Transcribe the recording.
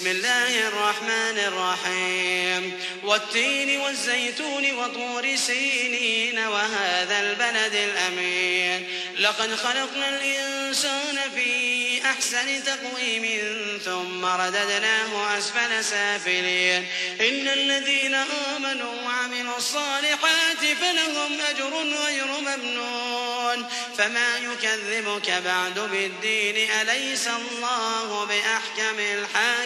بسم الله الرحمن الرحيم. والتين والزيتون وطور سينين وهذا البلد الأمين. لقد خلقنا الإنسان في أحسن تقويم ثم رددناه أسفل سافلين. إن الذين آمنوا وعملوا الصالحات فلهم أجر غير ممنون. فما يكذبك بعد بالدين أليس الله بأحكم الحاكمين؟